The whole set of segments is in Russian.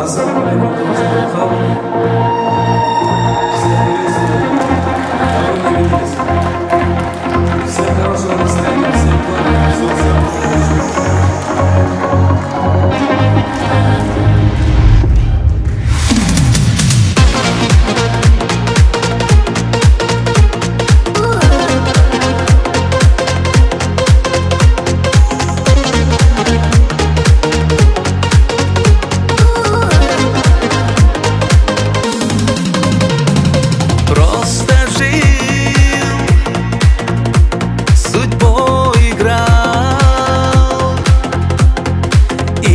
That's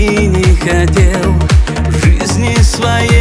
Не хотел. В жизни своей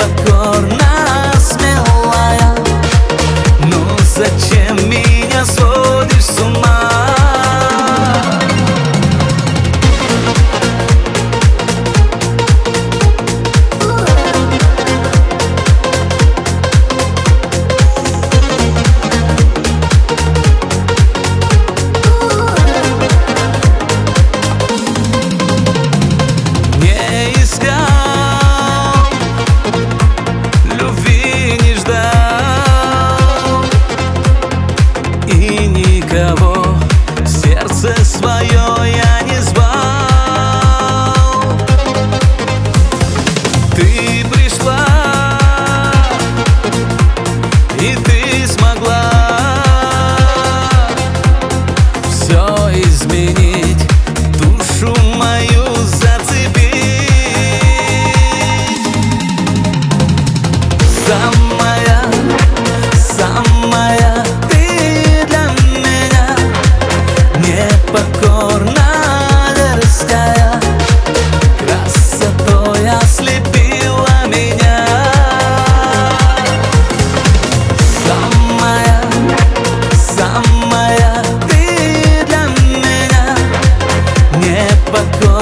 but good. cover Và